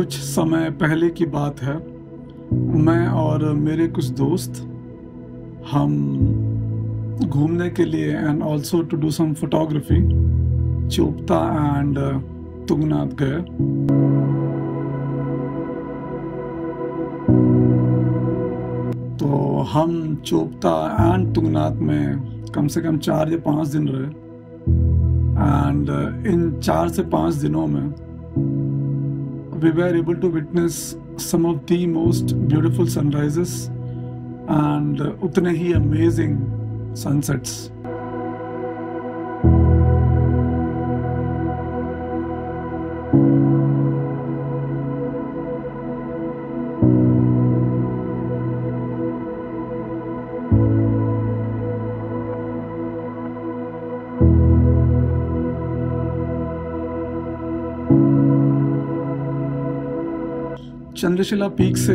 कुछ समय पहले की बात है। मैं और मेरे कुछ दोस्त, हम घूमने के लिए and also to do some photography Chopta and Tungnath गए। तो हम चोपता एंड तुंगनाथ में कम से कम चार या पाँच दिन रहे। एंड इन चार से पाँच दिनों में we were able to witness some of the most beautiful sunrises and uh, utnehi amazing sunsets. Chandrashila peak से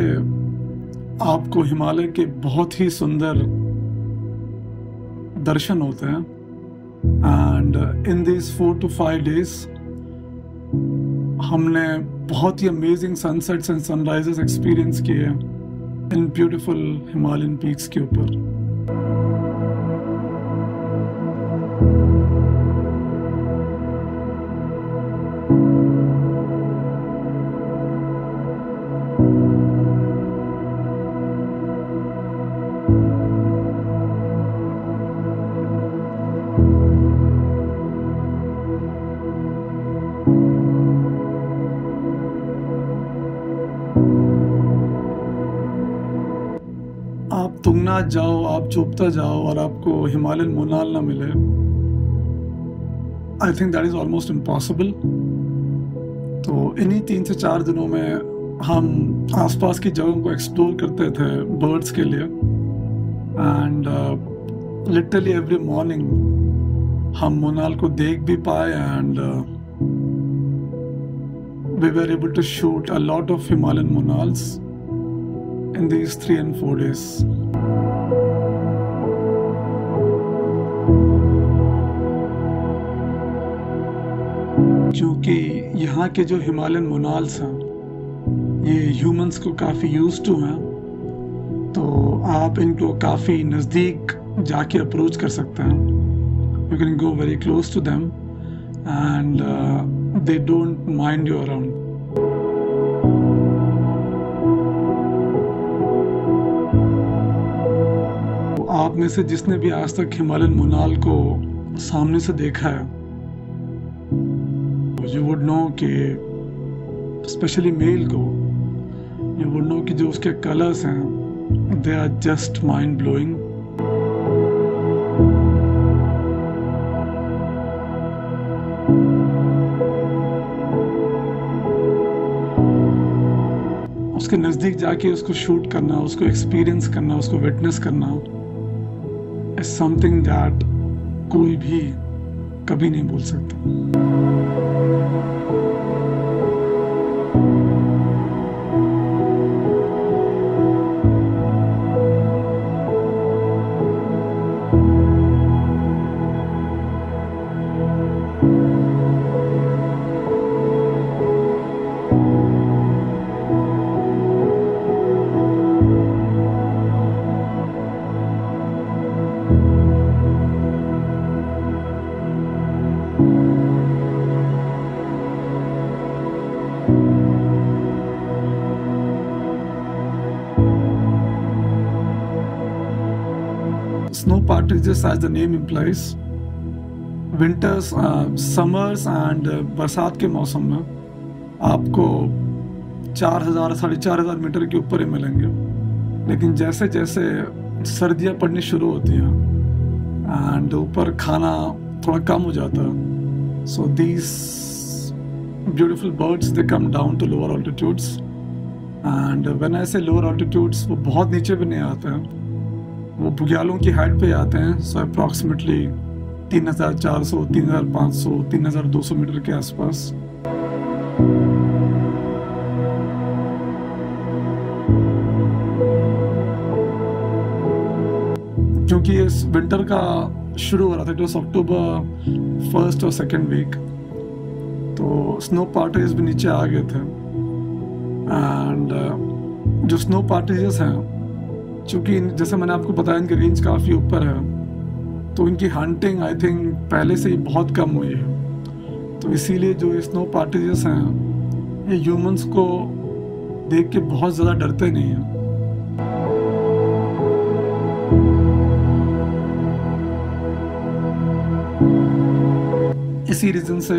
आपको हिमालय के बहुत ही सुंदर दर्शन होते हैं। And in this four to five days हमने बहुत ही amazing sunsets and sunrises experience किए इन ब्यूटीफुल हिमालयन पीक्स के ऊपर। आप जाओ, आप चोपता जाओ और आपको हिमालयन मोनाल ना मिले। I think that is almost impossible तो इन्हीं तीन से चार दिनों में हम आसपास की जगहों को एक्सप्लोर करते थे बर्ड्स के लिए। एंड लिटरली एवरी मॉर्निंग हम मोनाल को देख भी पाए and we were able to shoot a lot of Himalayan monals in these three and four days. क्योंकि यहाँ के जो हिमालयन मोनाल्स हैं, ये ह्यूमंस को काफ़ी यूज़ टू हैं तो आप इनको काफ़ी नज़दीक जाके अप्रोच कर सकते हैं you can go very close to them and they don't mind you around आप में से जिसने भी आज तक हिमालयन मुनाल को सामने से देखा है यू वुड नो कि स्पेशली मेल को यू वुड नो कि जो उसके कलर्स हैं they are just mind blowing उसके नज़दीक जाके उसको शूट करना, उसको एक्सपीरियंस करना, उसको विटनेस करना इज़ समथिंग दैट कोई भी कभी नहीं बोल सकता। Partridges as the name implies. Summers and uh, बरसात के मौसम में आपको चार हज़ार साढ़े चार हज़ार मीटर के ऊपर ही मिलेंगे। लेकिन जैसे जैसे सर्दियाँ पड़नी शुरू होती हैं एंड ऊपर खाना थोड़ा कम हो जाता है so these beautiful birds they come down to lower altitudes and when I say lower altitudes वो बहुत नीचे भी नहीं आते हैं। वो बुग्यालों की हाइट पे आते हैं सो अप्रॉक्सीमेटली तीन हज़ार चार सौ, तीन हज़ार पाँच सौ, तीन हज़ार दो सौ मीटर के आसपास। क्योंकि इस विंटर का शुरू हो रहा था इट वॉज़ अक्टूबर फ़र्स्ट और सेकेंड वीक तो स्नो पार्टीज़ भी नीचे आ गए थे। एंड जो स्नो पार्टिजेस हैं चूँकि जैसे मैंने आपको बताया, इनकी रेंज काफ़ी ऊपर है। तो इनकी हंटिंग आई थिंक पहले से ही बहुत कम हुई है। तो इसीलिए जो स्नो पार्टिजेस हैं, ये ह्यूमंस को देख के बहुत ज़्यादा डरते नहीं हैं। इसी रीज़न से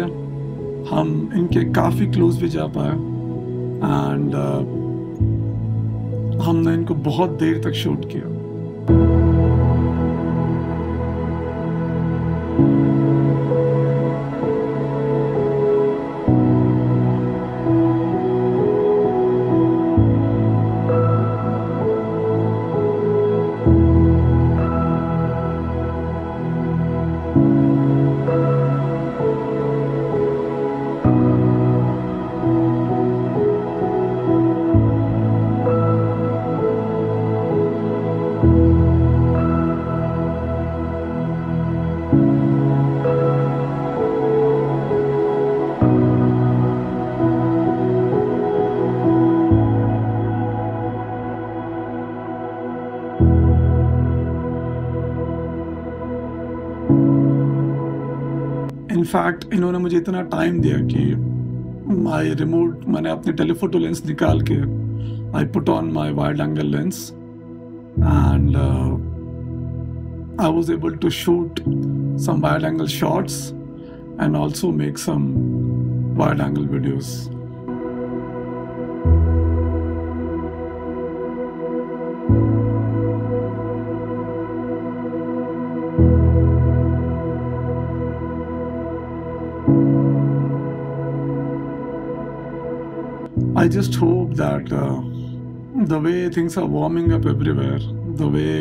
हम इनके काफ़ी क्लोज भी जा पाए। एंड हमने इनको बहुत देर तक शूट किया। इनफैक्ट इन्होंने मुझे इतना टाइम दिया कि माई रिमोट मैंने अपने टेलीफोटो लेंस निकाल के I put on my wide angle lens and I was able to shoot some wide angle shots and also make some wide angle videos. I just hope that uh, the way things are warming up everywhere, the way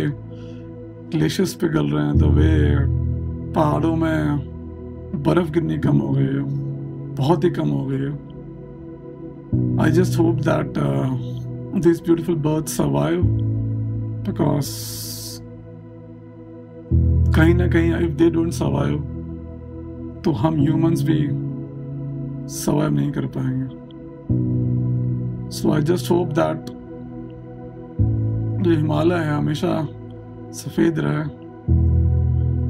glaciers पिघल रहे हैं the way पहाड़ों में बर्फ़ गिरनी कम हो गई है बहुत ही कम हो गई है। I just hope that this beautiful bird survive because कहीं ना कहीं इफ़ दे डोंट सर्वाइव तो हम ह्यूमंस भी सर्वाइव नहीं कर पाएँगे। So I just hope that जो हिमालय है, हमेशा सफ़ेद रहे।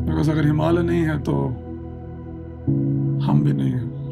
बिकॉज़ अगर हिमालय नहीं है तो हम भी नहीं हैं।